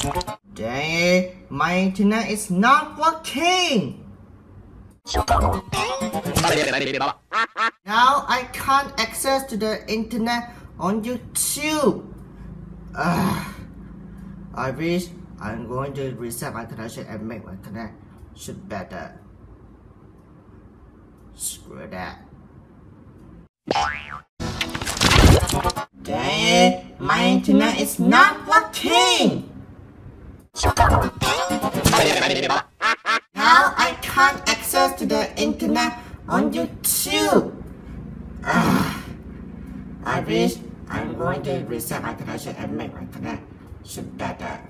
Dang it, my internet is not working! Now I can't access to the internet on YouTube. Ugh. I wish I'm going to reset my connection and make my connection better. Screw that. Dang it, my internet is not working! Now I can't access to the internet on YouTube. Ugh. I wish I'm going to reset my connection and make my connection better.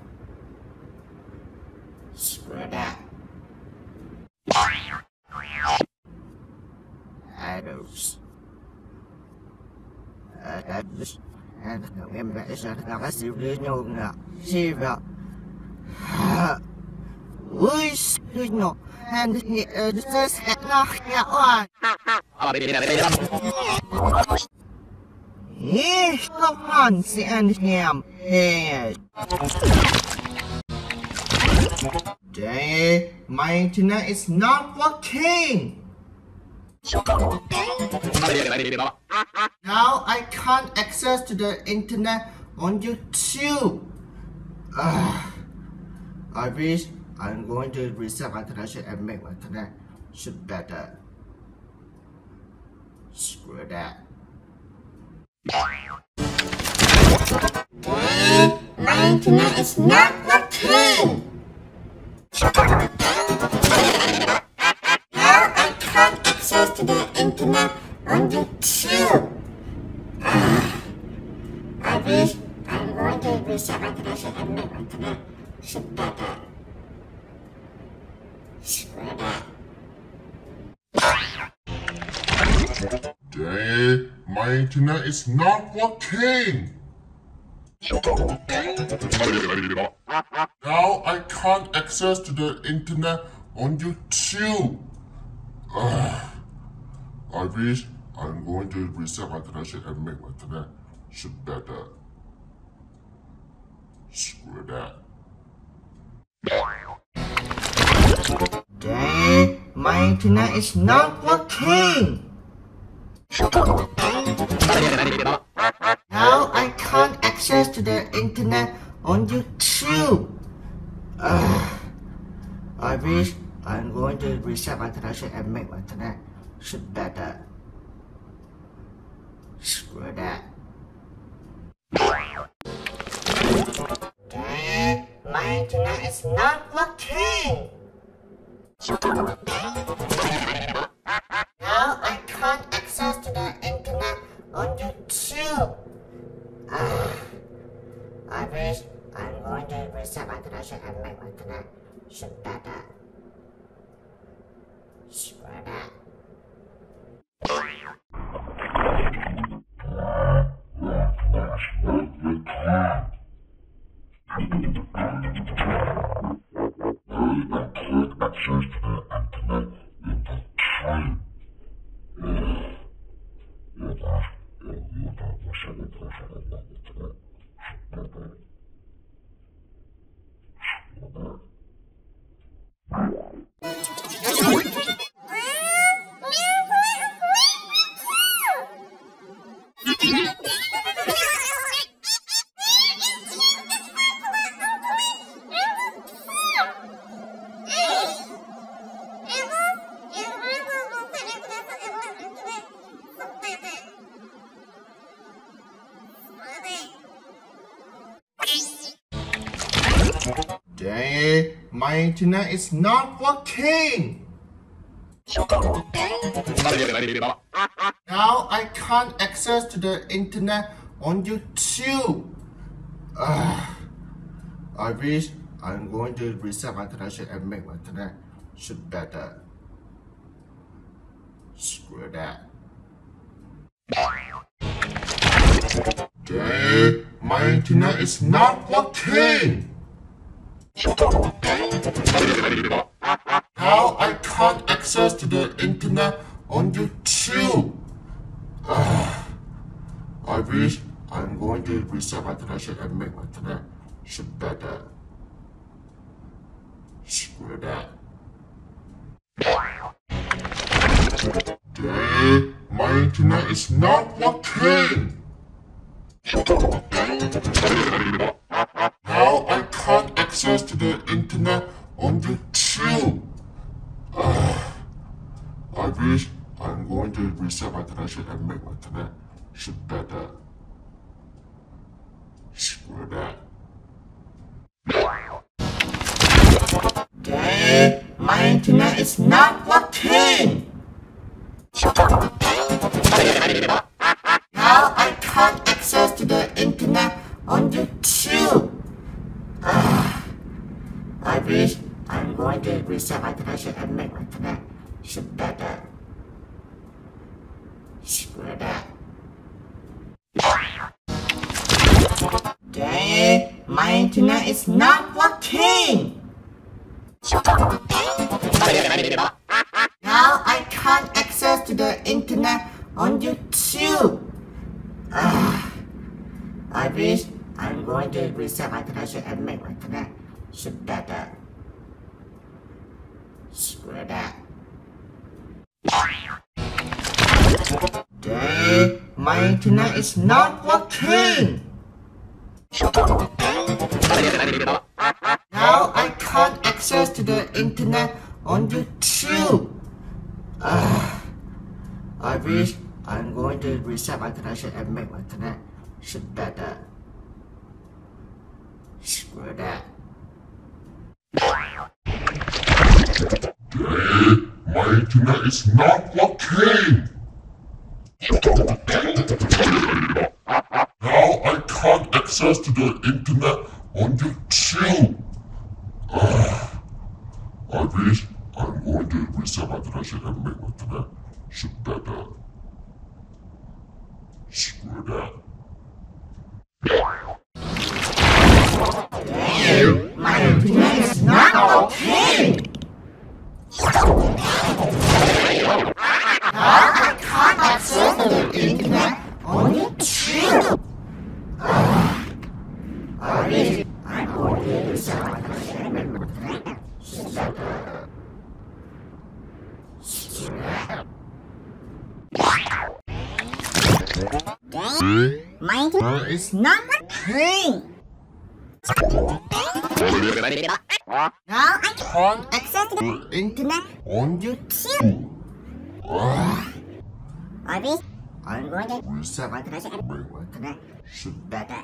Screw that. Adders. And em bé sẽ là siêu đi nhau nè. Vào. Ui, siêu. And he uh, just had not yet one. He wants and him head. Dang, my internet is not working. Now I can't access to the internet on YouTube. Ugh. I wish I'm going to reset my connection and make my connection better. Screw that. My internet is not working. Now I can't access to the internet on YouTube. Ugh. I wish I'm going to reset my connection and make my connection better. Dang my internet is not working. Now I can't access to the internet on YouTube. Ugh. I wish I'm going to reset my connection and make my connection better. Screw that. Dang, my internet is not working. Now I can't access to the internet on YouTube. Ugh. I wish I'm going to reset my connection and make my connection better. Screw that. Dang, my internet is not working. Ugh. I wish I'm going to reset my connection and make my connection better. Screw that. Dang my internet is not working. Now I can't access to the internet on YouTube. Ugh. I wish I'm going to reset my connection and make my connection better. Screw that. Dang, my internet is not working. Now I can't access to the internet on YouTube. Ugh. I wish I'm going to reset my connection and make my connection better. Screw that. Today, my internet is not working. Wish I'm going to reset my connection and make my connection better. Screw that. Dad, my internet is not working. Now I can't access to the internet on YouTube. Ah, I wish I'm going to reset my connection and make my connection better. Is not working. Now I can't access to the internet on YouTube. Ah, I wish I'm going to reset my connection and make my connection better. Screw that. Dad, my internet is not working. Now I can't access to the internet on YouTube. Ah, I wish I'm going to reset my connection and make my connection better. Screw that. My internet is not working. Now I can't access to the internet on YouTube. Ah, I wish I'm going to reset my connection and make my connection better. Screw that. My is not okay. I can't access the internet on. Ah, My is not working. Now I can't access the internet On YouTube. I I'm going to reset my and make my connection better.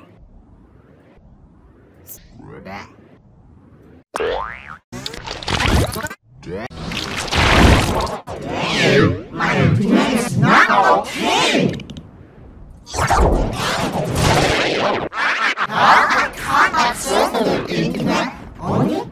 The internet on.